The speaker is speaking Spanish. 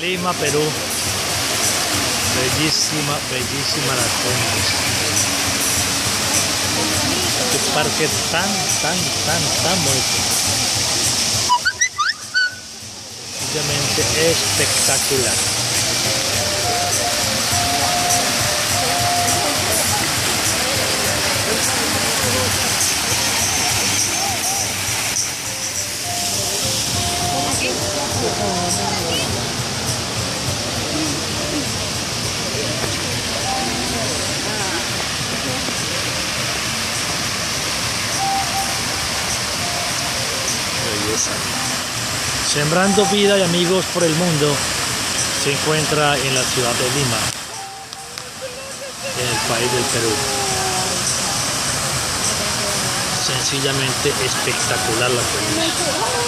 Lima, Perú. Bellísima, bellísima las fuentes. Qué parque tan, tan, tan, tan bonito. Sencillamente espectacular. Sembrando vida y amigos por el mundo se encuentra en la ciudad de Lima, en el país del Perú. Sencillamente espectacular la película.